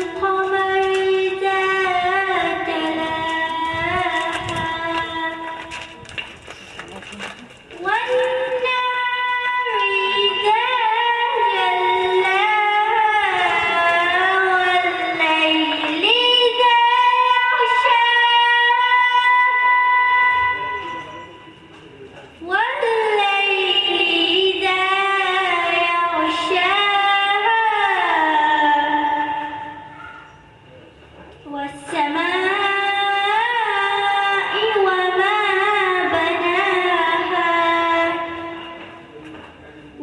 upon the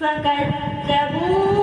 فكذبوه